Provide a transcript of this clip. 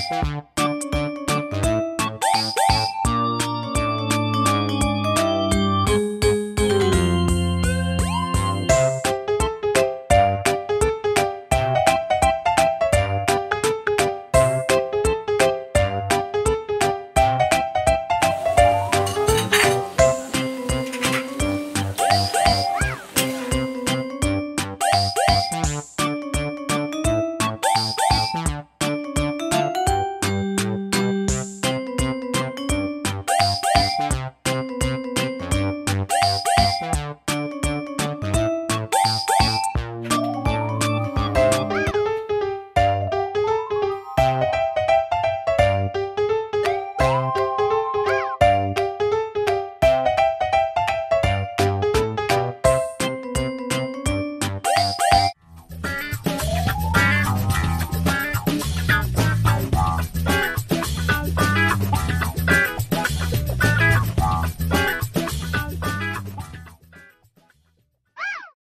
Thanks.